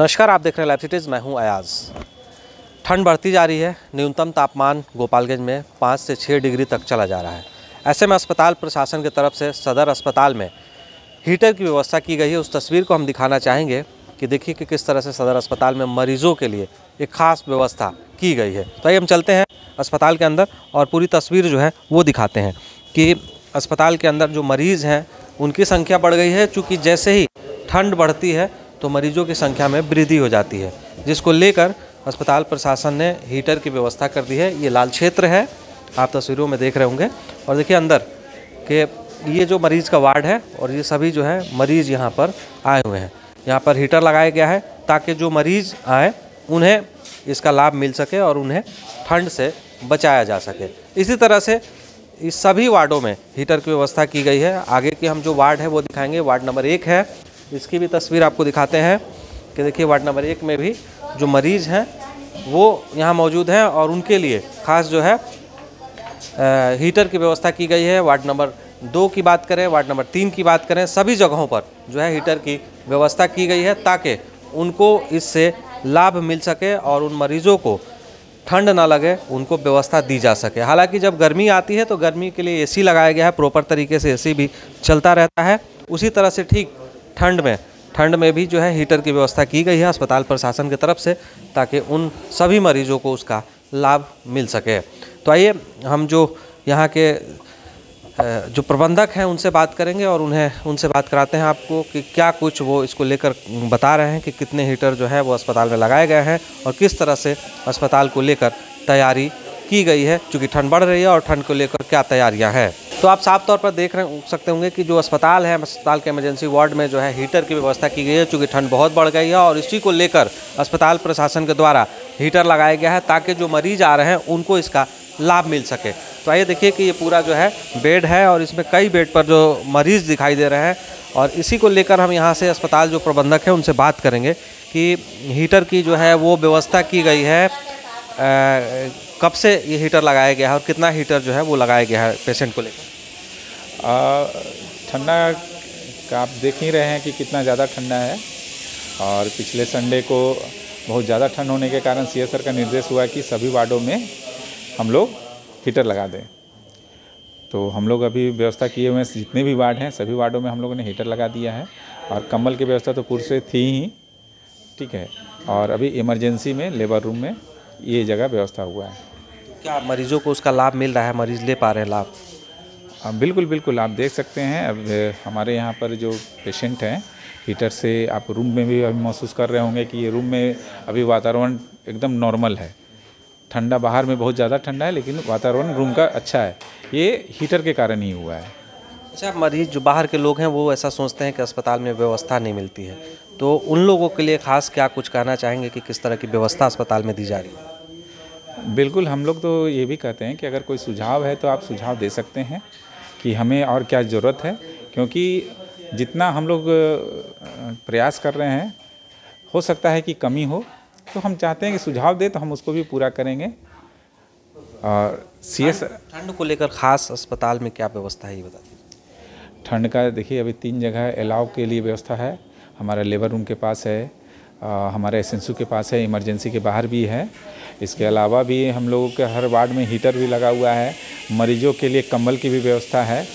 नमस्कार, आप देख रहे हैं लाइव सिटीज़ मैं हूँ अयाज ठंड बढ़ती जा रही है, न्यूनतम तापमान गोपालगंज में पाँच से छः डिग्री तक चला जा रहा है। ऐसे में अस्पताल प्रशासन की तरफ़ से सदर अस्पताल में हीटर की व्यवस्था की गई है। उस तस्वीर को हम दिखाना चाहेंगे कि देखिए कि किस तरह से सदर अस्पताल में मरीजों के लिए एक खास व्यवस्था की गई है। तो आइए हम चलते हैं अस्पताल के अंदर और पूरी तस्वीर जो है वो दिखाते हैं कि अस्पताल के अंदर जो मरीज़ हैं, उनकी संख्या बढ़ गई है। चूँकि जैसे ही ठंड बढ़ती है तो मरीजों की संख्या में वृद्धि हो जाती है। जिसको लेकर अस्पताल प्रशासन ने हीटर की व्यवस्था कर दी है। ये लाल क्षेत्र है, आप तस्वीरों में देख रहे होंगे। और देखिए अंदर के ये जो मरीज़ का वार्ड है और ये सभी जो है मरीज़ यहाँ पर आए हुए हैं। यहाँ पर हीटर लगाया गया है ताकि जो मरीज़ आए, उन्हें इसका लाभ मिल सके और उन्हें ठंड से बचाया जा सके। इसी तरह से इस सभी वार्डों में हीटर की व्यवस्था की गई है। आगे की हम जो वार्ड है वो दिखाएँगे। वार्ड नंबर एक है इसकी भी तस्वीर आपको दिखाते हैं कि देखिए वार्ड नंबर एक में भी जो मरीज़ हैं, वो यहाँ मौजूद हैं और उनके लिए खास जो है हीटर की व्यवस्था की गई है। वार्ड नंबर दो की बात करें, वार्ड नंबर तीन की बात करें, सभी जगहों पर जो है हीटर की व्यवस्था की गई है ताकि उनको इससे लाभ मिल सके और उन मरीज़ों को ठंड ना लगे, उनको व्यवस्था दी जा सके। हालाँकि जब गर्मी आती है तो गर्मी के लिए एसी लगाया गया है, प्रॉपर तरीके से एसी भी चलता रहता है। उसी तरह से ठीक ठंड में ठंड में भी जो है हीटर की व्यवस्था की गई है अस्पताल प्रशासन की तरफ़ से ताकि उन सभी मरीजों को उसका लाभ मिल सके। तो आइए हम जो यहाँ के जो प्रबंधक हैं उनसे बात करेंगे और उन्हें, उनसे बात कराते हैं आपको कि क्या कुछ वो इसको लेकर बता रहे हैं कि कितने हीटर जो है वो अस्पताल में लगाए गए हैं और किस तरह से अस्पताल को लेकर तैयारी की गई है क्योंकि ठंड बढ़ रही है और ठंड को लेकर क्या तैयारियाँ हैं। तो आप साफ़ तौर पर देख रहे सकते होंगे कि जो अस्पताल है, अस्पताल के इमरजेंसी वार्ड में जो है हीटर की व्यवस्था की गई है, चूँकि ठंड बहुत बढ़ गई है और इसी को लेकर अस्पताल प्रशासन के द्वारा हीटर लगाया गया है ताकि जो मरीज़ आ रहे हैं, उनको इसका लाभ मिल सके। तो आइए देखिए कि ये पूरा जो है बेड है और इसमें कई बेड पर जो मरीज़ दिखाई दे रहे हैं और इसी को लेकर हम यहाँ से अस्पताल जो प्रबंधक हैं, उनसे बात करेंगे कि हीटर की जो है वो व्यवस्था की गई है। कब से ये हीटर लगाया गया है और कितना हीटर जो है वो लगाया गया है पेशेंट को लेकर? ठंडा का आप देख ही रहे हैं कि कितना ज़्यादा ठंडा है और पिछले संडे को बहुत ज़्यादा ठंड होने के कारण सी का निर्देश हुआ कि सभी वार्डों में हम लोग हीटर लगा दें। तो हम लोग अभी व्यवस्था किए हुए जितने भी वार्ड हैं, सभी वार्डों में हम लोगों ने हीटर लगा दिया है और कम्बल की व्यवस्था तो पूर्व से थी ही, ठीक है। और अभी इमरजेंसी में, लेबर रूम में ये जगह व्यवस्था हुआ है। क्या मरीजों को उसका लाभ मिल रहा है? मरीज़ ले पा रहे हैं लाभ। हाँ, बिल्कुल बिल्कुल आप देख सकते हैं। अब हमारे यहाँ पर जो पेशेंट हैं हीटर से आप रूम में भी अभी महसूस कर रहे होंगे कि ये रूम में अभी वातावरण एकदम नॉर्मल है। ठंडा बाहर में बहुत ज़्यादा ठंडा है लेकिन वातावरण रूम का अच्छा है। ये हीटर के कारण ही हुआ है। अच्छा मरीज़ जो बाहर के लोग हैं वो ऐसा सोचते हैं कि अस्पताल में व्यवस्था नहीं मिलती है। तो उन लोगों के लिए खास क्या कुछ कहना चाहेंगे कि किस तरह की व्यवस्था अस्पताल में दी जा रही है? बिल्कुल हम लोग तो ये भी कहते हैं कि अगर कोई सुझाव है तो आप सुझाव दे सकते हैं कि हमें और क्या ज़रूरत है क्योंकि जितना हम लोग प्रयास कर रहे हैं हो सकता है कि कमी हो तो हम चाहते हैं कि सुझाव दे तो हम उसको भी पूरा करेंगे। और सी एस ठंड को लेकर खास अस्पताल में क्या व्यवस्था है ये बता दीजिए ठंड का देखिए अभी तीन जगह अलाव के लिए व्यवस्था है। हमारा लेबर रूम के पास है अ, हमारे एस के पास है इमरजेंसी के बाहर भी है। इसके अलावा भी हम लोगों के हर वार्ड में हीटर भी लगा हुआ है। मरीजों के लिए कंबल की भी व्यवस्था है।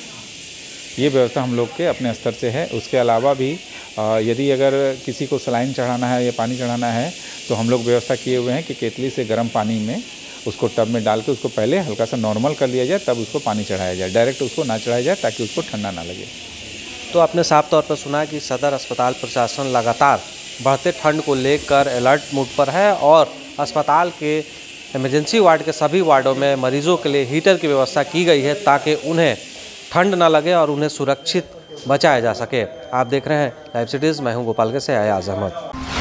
ये व्यवस्था हम लोग के अपने स्तर से है। उसके अलावा भी यदि अगर किसी को सलाइन चढ़ाना है या पानी चढ़ाना है तो हम लोग व्यवस्था किए हुए हैं कि केतली से गर्म पानी में उसको टब में डाल के उसको पहले हल्का सा नॉर्मल कर लिया जाए तब उसको पानी चढ़ाया जाए। डायरेक्ट उसको ना चढ़ाया जाए ताकि उसको ठंडा ना लगे। तो आपने साफ़ तौर पर सुना कि सदर अस्पताल प्रशासन लगातार बढ़ते ठंड को लेकर अलर्ट मूड पर है और अस्पताल के इमरजेंसी वार्ड के सभी वार्डों में मरीजों के लिए हीटर की व्यवस्था की गई है ताकि उन्हें ठंड ना लगे और उन्हें सुरक्षित बचाया जा सके। आप देख रहे हैं लाइव सिटीज़ मैं हूँ के से आयाज अहमद।